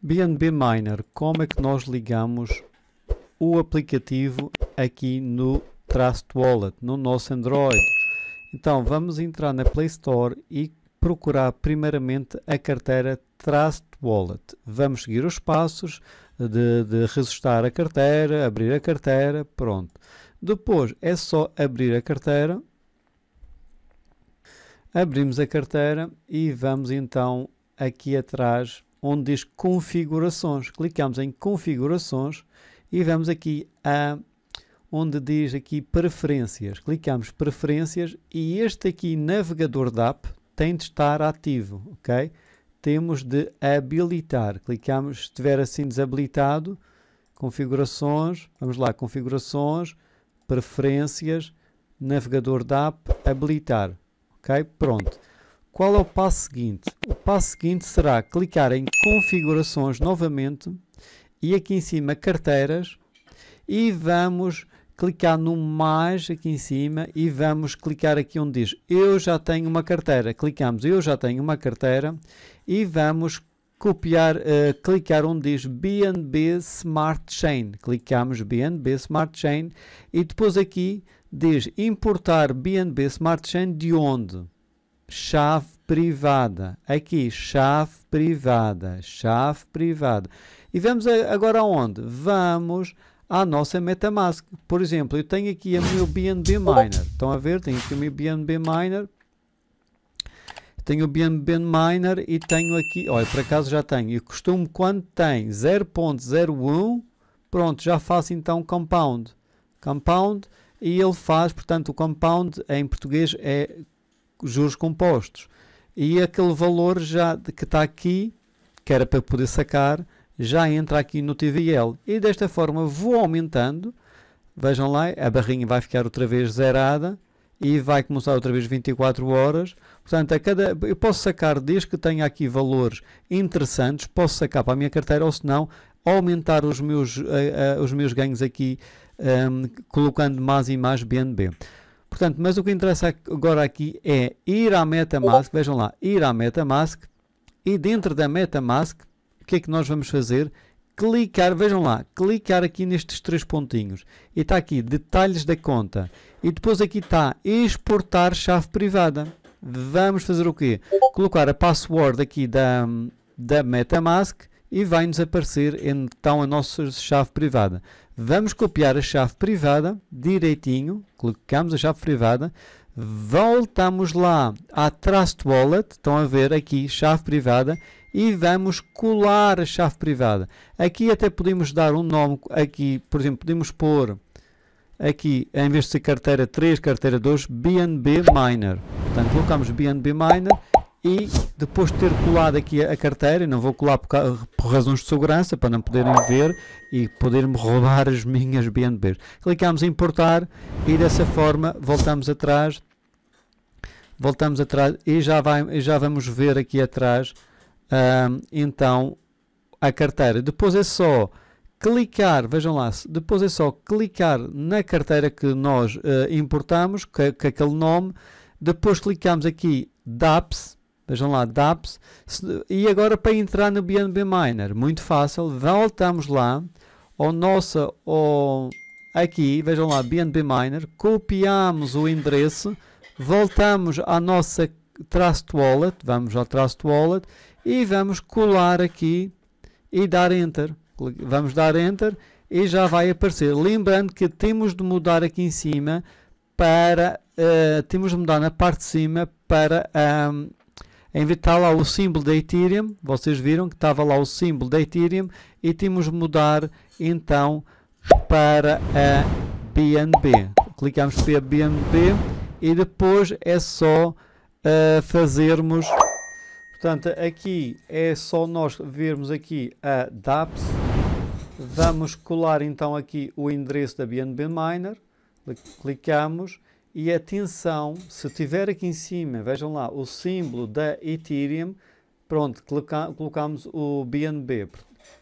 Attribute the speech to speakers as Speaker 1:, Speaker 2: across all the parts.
Speaker 1: BNB Miner, como é que nós ligamos o aplicativo aqui no Trust Wallet, no nosso Android? Então vamos entrar na Play Store e procurar primeiramente a carteira Trust Wallet. Vamos seguir os passos de, de registrar a carteira, abrir a carteira, pronto. Depois é só abrir a carteira, abrimos a carteira e vamos então aqui atrás onde diz configurações. Clicamos em configurações e vamos aqui a onde diz aqui preferências. Clicamos preferências e este aqui navegador da app tem de estar ativo, ok? Temos de habilitar. Clicamos, se estiver assim desabilitado, configurações, vamos lá, configurações, preferências, navegador da app, habilitar, ok? Pronto. Qual é o passo seguinte? O passo seguinte será clicar em configurações novamente e aqui em cima carteiras e vamos clicar no mais aqui em cima e vamos clicar aqui onde diz eu já tenho uma carteira. Clicamos eu já tenho uma carteira e vamos copiar, uh, clicar onde diz BNB Smart Chain. Clicamos BNB Smart Chain e depois aqui diz importar BNB Smart Chain de onde? Chave privada. Aqui, chave privada, chave privada. E vamos agora aonde? Vamos à nossa MetaMask. Por exemplo, eu tenho aqui o meu BNB Miner. Estão a ver? Tenho aqui o meu BNB Miner. Tenho o BNB Miner e tenho aqui, olha, por acaso já tenho. E costumo quando tem 0.01, pronto, já faço então compound. Compound e ele faz, portanto, o compound em português é juros compostos. E aquele valor já que está aqui, que era para poder sacar, já entra aqui no TVL. E desta forma vou aumentando. Vejam lá, a barrinha vai ficar outra vez zerada e vai começar outra vez 24 horas. Portanto, a cada, eu posso sacar, desde que tenha aqui valores interessantes, posso sacar para a minha carteira ou se não, aumentar os meus, uh, uh, os meus ganhos aqui, um, colocando mais e mais BNB. Portanto, mas o que interessa agora aqui é ir à MetaMask, vejam lá, ir à MetaMask e dentro da MetaMask, o que é que nós vamos fazer? Clicar, vejam lá, clicar aqui nestes três pontinhos e está aqui detalhes da conta e depois aqui está exportar chave privada. Vamos fazer o quê? Colocar a password aqui da, da MetaMask e vai-nos aparecer então a nossa chave privada. Vamos copiar a chave privada direitinho, clicamos a chave privada, voltamos lá à Trust Wallet, estão a ver aqui, chave privada, e vamos colar a chave privada. Aqui até podemos dar um nome, aqui, por exemplo, podemos pôr aqui, em vez de ser carteira 3, carteira 2, BNB Miner. Portanto, colocamos BNB Miner e depois de ter colado aqui a, carteira, não vou colar por, por, razões de segurança, para não poderem ver e poderem roubar as minhas BNBs. Clicamos em importar e dessa forma voltamos atrás, voltamos atrás e já, vai, já vamos ver aqui atrás um, então a carteira. Depois é só clicar, vejam lá, depois é só clicar na carteira que nós uh, importamos, com aquele nome, depois clicamos aqui DAPS, Vejam lá, DApps. E agora para entrar no BNB Miner, muito fácil. Voltamos lá ao nosso, ao, aqui, vejam lá, BNB Miner. Copiamos o endereço. Voltamos à nossa Trust Wallet. Vamos ao Trust Wallet. E vamos colar aqui e dar Enter. Vamos dar Enter e já vai aparecer. Lembrando que temos de mudar aqui em cima para... Uh, temos de mudar na parte de cima para... Um, em vez de estar lá o símbolo da Ethereum, vocês viram que estava lá o símbolo da Ethereum e de mudar então para a BNB. Clicamos para BNB e depois é só uh, fazermos, portanto aqui é só nós vermos aqui a DApps, vamos colar então aqui o endereço da BNB Miner, clicamos e atenção, se tiver aqui em cima, vejam lá, o símbolo da Ethereum, pronto, coloca, colocamos o BNB.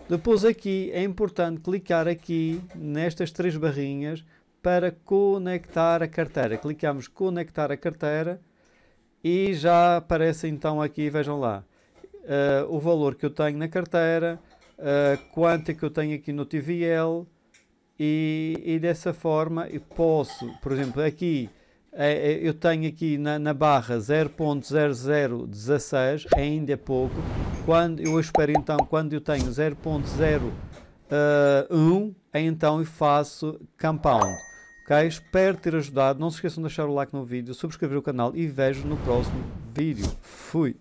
Speaker 1: Depois aqui é importante clicar aqui nestas três barrinhas para conectar a carteira. Clicamos conectar a carteira e já aparece então aqui, vejam lá, uh, o valor que eu tenho na carteira, uh, quanto é que eu tenho aqui no TVL e, e dessa forma eu posso, por exemplo, aqui é, é, eu tenho aqui na, na barra 0.0016, ainda é pouco. Quando eu espero então, quando eu tenho 0.01, uh, então eu faço compound. Ok? Espero ter ajudado. Não se esqueçam de deixar o like no vídeo, subscrever o canal e vejo no próximo vídeo. Fui!